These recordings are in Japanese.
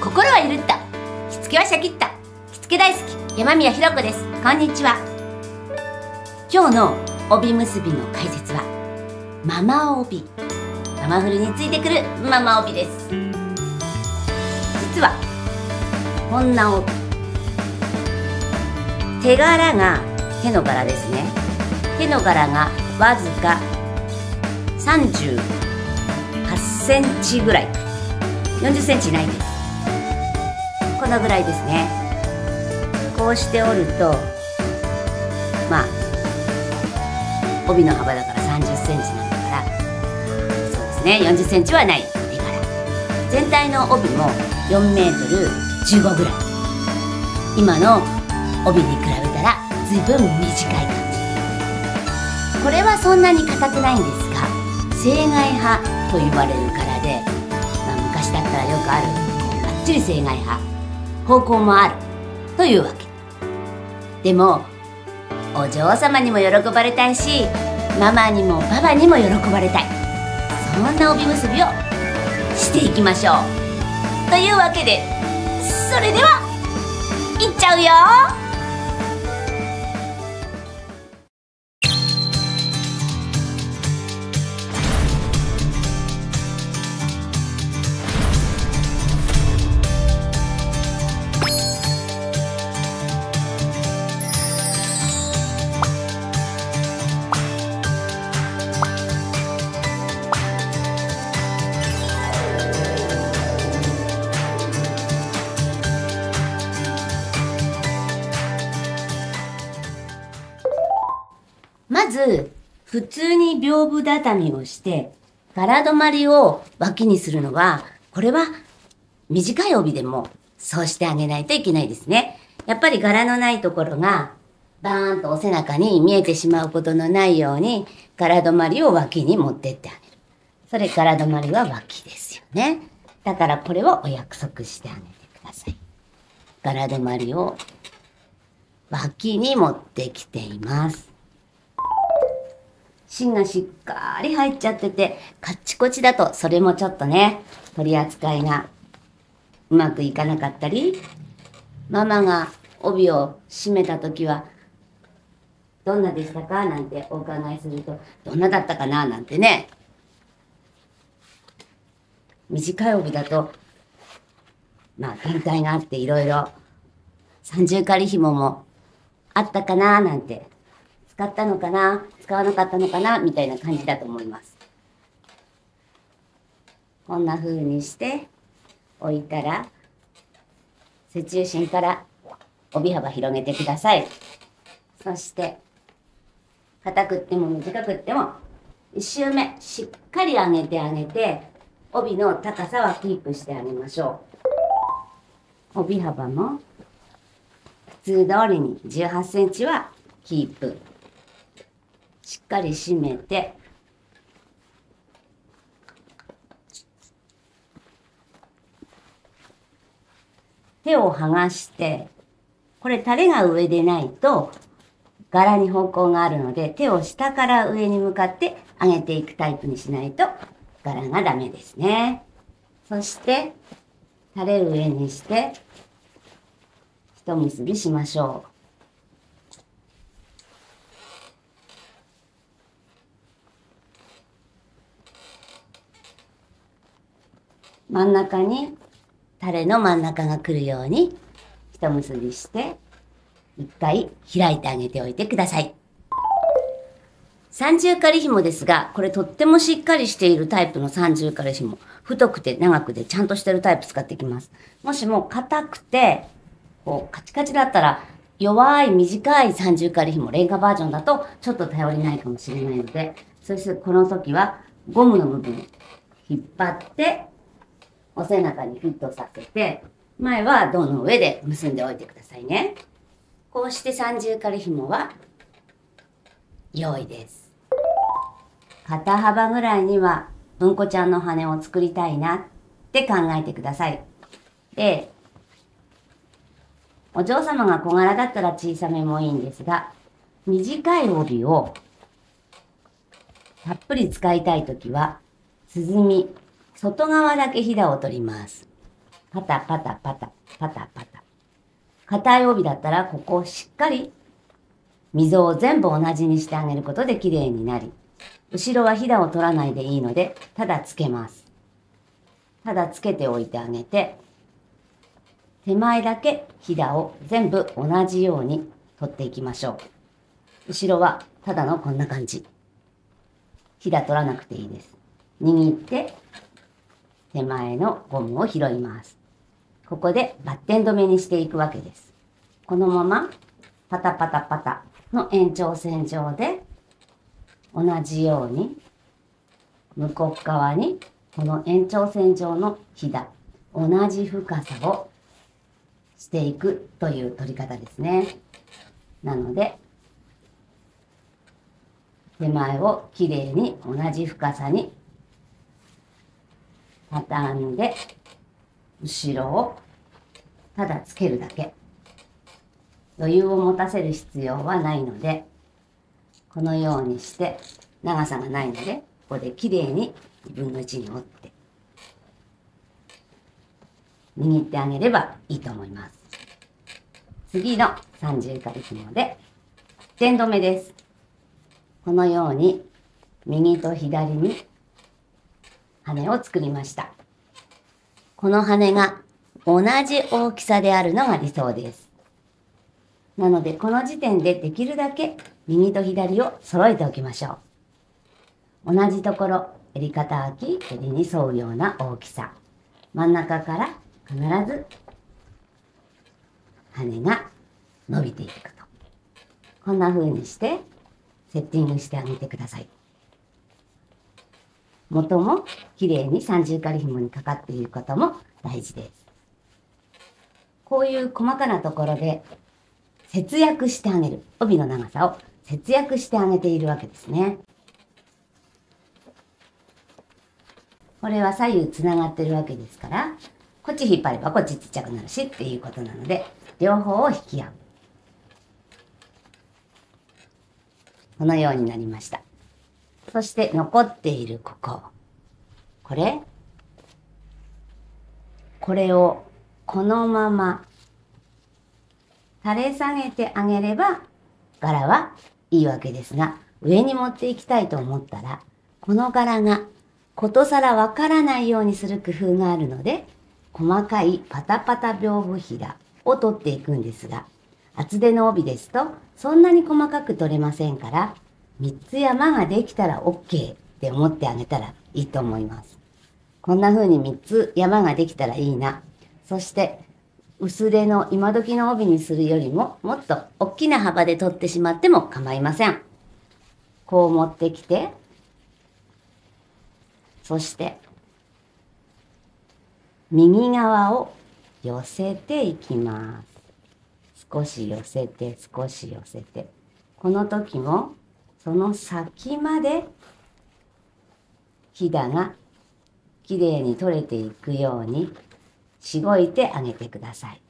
心はゆるった。しつけはシャキッた。しつけ大好き。山宮ひろ子です。こんにちは。今日の帯結びの解説はママ帯。ママフルについてくるママ帯です。実はこんな帯。手柄が手の柄ですね。手の柄がわずか38センチぐらい。40センチないですこのぐらいですね。こうして折るとまあ帯の幅だから30センチなんだからそうですね。40センチはない。手柄全体の帯も4メートル15ぐらい。今の帯に比べたら随分短い感じ。これはそんなに硬くないんですが正外派と言われるからで、まあ、昔だったらよくあるばっちり正外派方向もあるというわけ。でもお嬢様にも喜ばれたいしママにもパパにも喜ばれたい。そんな帯結びをしていきましょう。というわけでそれではいっちゃうよ。普通に屏風畳をして、柄止まりを脇にするのは、これは短い帯でもそうしてあげないといけないですね。やっぱり柄のないところが、バーンとお背中に見えてしまうことのないように、柄止まりを脇に持ってってあげる。それ柄止まりは脇ですよね。だからこれをお約束してあげてください。柄止まりを脇に持ってきています。芯がしっかり入っちゃってて、カッチコチだと、それもちょっとね、取り扱いがうまくいかなかったり、ママが帯を締めた時は、どんなでしたか？なんてお伺いすると、どんなだったかな？なんてね。短い帯だと、まあ、限界があっていろいろ、三重仮紐もあったかな？なんて使ったのかな？使わなかったのかな？みたいな感じだと思います。こんな風にして置いたら、背中心から帯幅広げてください。そして、硬くっても短くっても、一周目しっかり上げてあげて、帯の高さはキープしてあげましょう。帯幅も普通通りに18センチはキープ。しっかり締めて手を剥がしてこれタレが上でないと柄に方向があるので手を下から上に向かって上げていくタイプにしないと柄がダメですね。そしてタレ上にして一結びしましょう。真ん中にタレの真ん中が来るように一結びして一回開いてあげておいてください。三重仮紐ですが、これとってもしっかりしているタイプの三重仮紐。太くて長くてちゃんとしてるタイプ使ってきます。もしも硬くて、こうカチカチだったら弱い短い三重仮紐、レンガバージョンだとちょっと頼りないかもしれないので、そしてこの時はゴムの部分引っ張ってお背中にフィットさせて、前は胴の上で結んでおいてくださいね。こうして三重仮紐は用意です。肩幅ぐらいにはうんこちゃんの羽を作りたいなって考えてください。で、お嬢様が小柄だったら小さめもいいんですが、短い帯をたっぷり使いたいときは、鼓外側だけひだを取ります。パタパタパタ、パタパタ。硬い帯だったら、ここをしっかり、溝を全部同じにしてあげることで綺麗になり、後ろはひだを取らないでいいので、ただつけます。ただつけておいてあげて、手前だけひだを全部同じように取っていきましょう。後ろはただのこんな感じ。ひだ取らなくていいです。握って手前のゴムを拾います。ここでバッテン止めにしていくわけです。このままパタパタパタの延長線上で同じように向こう側にこの延長線上のひだ同じ深さをしていくという取り方ですね。なので手前をきれいに同じ深さに畳んで後ろをただつけるだけ。余裕を持たせる必要はないのでこのようにして長さがないのでここできれいに2分の1に折って握ってあげればいいと思います。次の三重仮紐で点止めです。このように右と左に羽を作りました。この羽が同じ大きさであるのが理想です。なので、この時点でできるだけ右と左を揃えておきましょう。同じところ、襟肩空き、襟に沿うような大きさ。真ん中から必ず羽が伸びていくと。こんな風にしてセッティングしてあげてください。元もきれいに三重仮紐にかかっていることも大事です。こういう細かなところで節約してあげる。帯の長さを節約してあげているわけですね。これは左右つながってるわけですから、こっち引っ張ればこっちちっちゃくなるしっていうことなので、両方を引き合う。このようになりました。そして残っているここ。これ？これをこのまま垂れ下げてあげれば柄はいいわけですが、上に持っていきたいと思ったら、この柄がことさらわからないようにする工夫があるので、細かいパタパタ屏風ひだを取っていくんですが、厚手の帯ですとそんなに細かく取れませんから、3つ山ができたら OK って思ってあげたらいいと思います。こんな風に3つ山ができたらいいな。そして、薄手の今時の帯にするよりも、もっと大きな幅で取ってしまっても構いません。こう持ってきて、そして、右側を寄せていきます。少し寄せて、少し寄せて。この時もその先までひだがきれいに取れていくようにしごいてあげてください。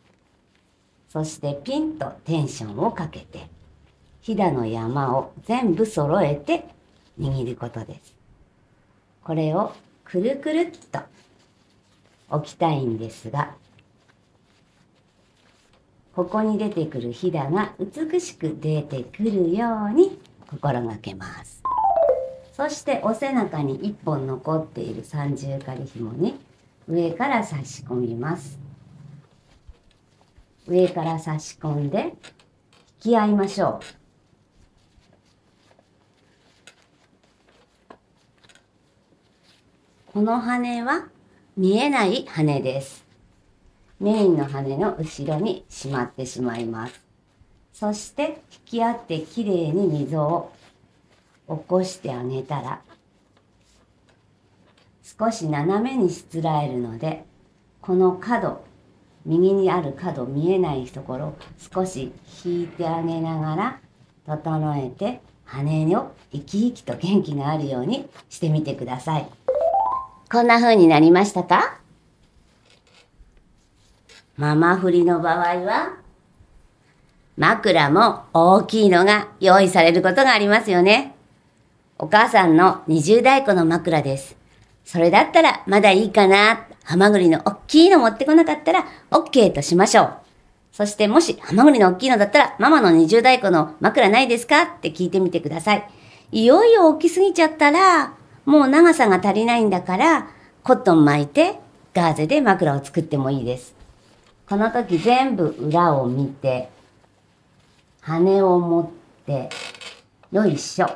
そしてピンとテンションをかけてひだの山を全部揃えて握ることです。これをくるくるっと置きたいんですがここに出てくるひだが美しく出てくるように心がけます。そしてお背中に1本残っている三重仮紐に上から差し込みます。上から差し込んで引き合いましょう。この羽は見えない羽です。メインの羽の後ろにしまってしまいます。そして引き合ってきれいに溝を起こしてあげたら少し斜めにしつらえるのでこの角右にある角見えないところ少し引いてあげながら整えて羽を生き生きと元気があるようにしてみてください。こんな風になりましたか？ママ振りの場合は枕も大きいのが用意されることがありますよね。お母さんの二重太鼓の枕です。それだったらまだいいかな。ハマグリの大きいの持ってこなかったら OK としましょう。そしてもしハマグリの大きいのだったらママの20代個の枕ないですかって聞いてみてください。いよいよ大きすぎちゃったらもう長さが足りないんだからコットン巻いてガーゼで枕を作ってもいいです。この時全部裏を見て羽を持ってよいしょ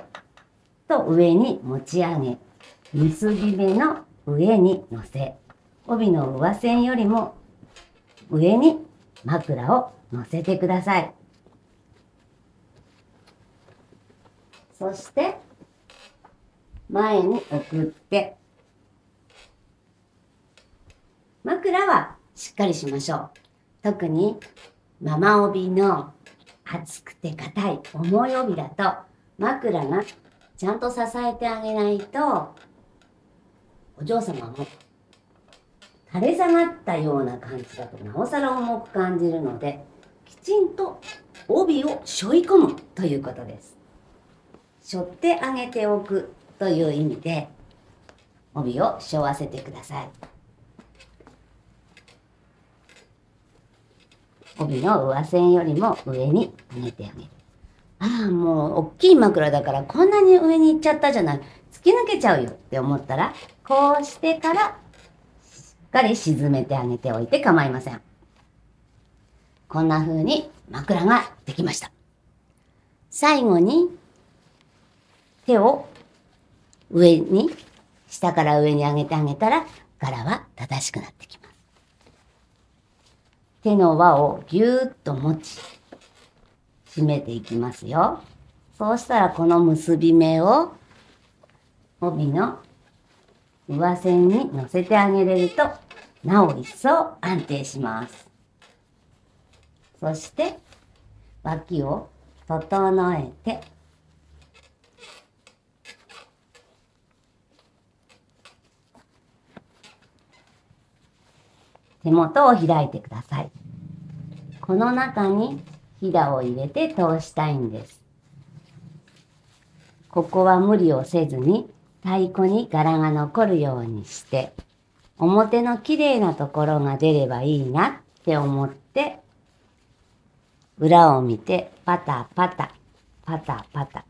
と上に持ち上げ結び目の上に乗せ帯の上線よりも上に枕を乗せてください。そして前に送って枕はしっかりしましょう。特にママ帯の厚くて硬い重い帯だと枕がちゃんと支えてあげないとお嬢様も垂れ下がったような感じだとなおさら重く感じるのできちんと帯を背負い込むということです。背負ってあげておくという意味で帯を背負わせてください。帯の上線よりも上に上げてあげる。ああ、もう大きい枕だからこんなに上に行っちゃったじゃない。突き抜けちゃうよって思ったら、こうしてからしっかり沈めてあげておいて構いません。こんな風に枕ができました。最後に手を上に、下から上に上げてあげたら柄は正しくなってきます。手の輪をぎゅーっと持ち、締めていきますよ。そうしたらこの結び目を帯の上線に乗せてあげれると、なお一層安定します。そして、脇を整えて、手元を開いてください。この中にひだを入れて通したいんです。ここは無理をせずに太鼓に柄が残るようにして表の綺麗なところが出ればいいなって思って裏を見てパタパタパタパタ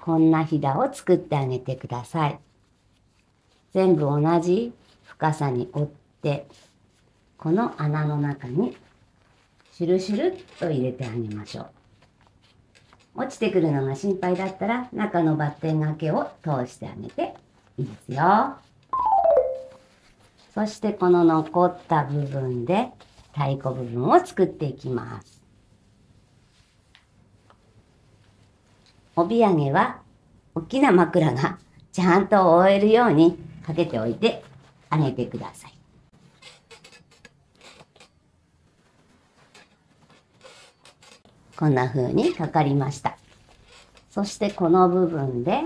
こんなひだを作ってあげてください。全部同じ深さに折ってでこの穴の中にシュルシュルっと入れてあげましょう。落ちてくるのが心配だったら中のバッテン掛けを通してあげていいですよ。そしてこの残った部分で太鼓部分を作っていきます。帯揚げは大きな枕がちゃんと覆えるようにかけておいてあげてください。こんな風にかかりました。そしてこの部分で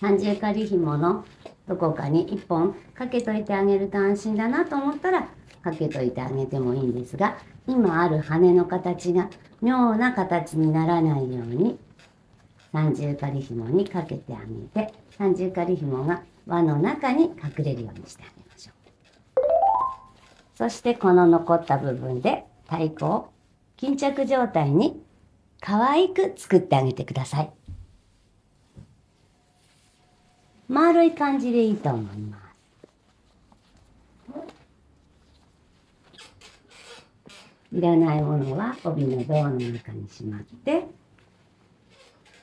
三重仮紐のどこかに1本かけといてあげると安心だなと思ったらかけといてあげてもいいんですが今ある羽の形が妙な形にならないように三重仮紐にかけてあげて三重仮紐が輪の中に隠れるようにしてあげましょう。そしてこの残った部分で太鼓を巾着状態に可愛く作ってあげてください。丸い感じでいいと思います。いらないものは帯の胴の中にしまって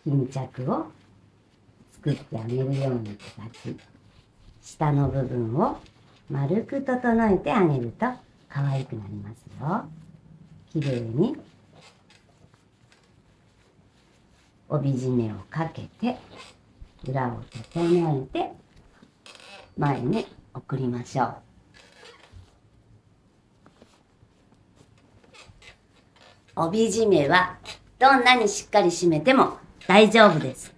巾着を作ってあげるような形下の部分を丸く整えてあげると可愛くなりますよ。きれいに帯締めをかけて裏を整えて前に送りましょう。帯締めはどんなにしっかり締めても大丈夫です。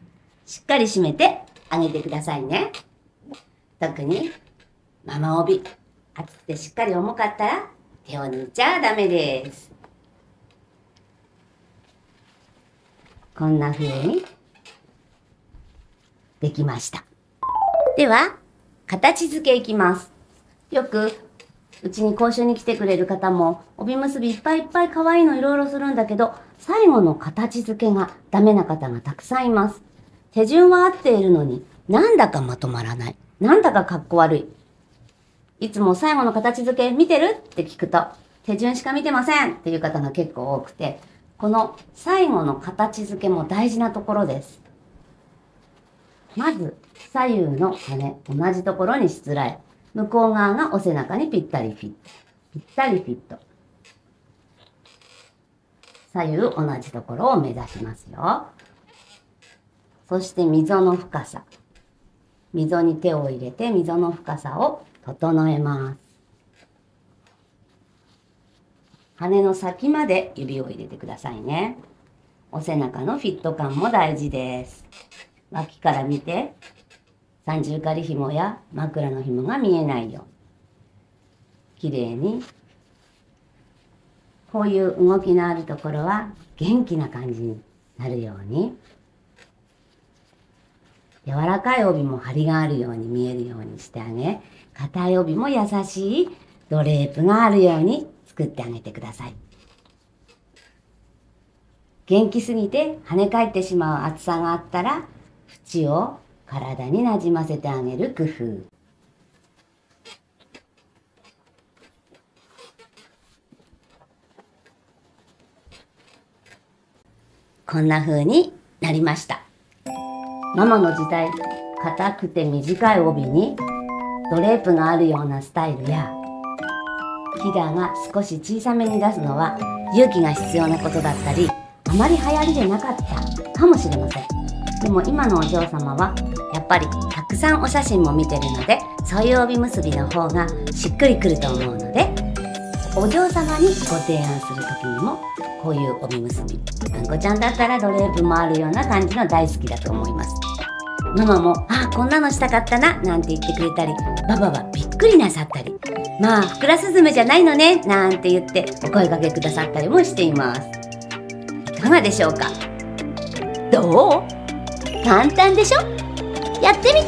しっかり締めてあげてくださいね。特にママ帯厚くてしっかり重かったら手を抜いちゃダメです。こんな風にできました。では、形付けいきます。よくうちに講習に来てくれる方も、帯結びいっぱいいっぱい可愛いのいろいろするんだけど、最後の形付けがダメな方がたくさんいます。手順は合っているのに、なんだかまとまらない。なんだかかっこ悪い。いつも最後の形付け見てる？って聞くと、手順しか見てませんっていう方が結構多くて、この最後の形付けも大事なところです。まず、左右の羽、同じところにしつらえ。向こう側がお背中にぴったりフィット。ぴったりフィット。左右同じところを目指しますよ。そして溝の深さ。溝に手を入れて溝の深さを整えます。羽の先まで指を入れてくださいね。お背中のフィット感も大事です。脇から見て三重仮紐や枕の紐が見えないようきれいにこういう動きのあるところは元気な感じになるように柔らかい帯も張りがあるように見えるようにしてあげ硬い帯も優しいドレープがあるように作ってあげてください。元気すぎて跳ね返ってしまう厚さがあったら縁を体になじませてあげる工夫。こんな風になりました。ママの時代硬くて短い帯にドレープがあるようなスタイルやひだが少し小さめに出すのは勇気が必要なことだったりあまり流行りでなかったかもしれません。でも今のお嬢様はやっぱりたくさんお写真も見てるのでそういう帯結びの方がしっくりくると思うのでお嬢様にご提案する時にもこういう帯結び。あんこちゃんだったらドレープもあるような感じの大好きだと思います。ママも「あこんなのしたかったな」なんて言ってくれたりババはびくりなさったり「まあふくらすずめじゃないのね」なんて言ってお声掛けくださったりもしています。いかがでしょうか？どう？簡単でしょ？やってみて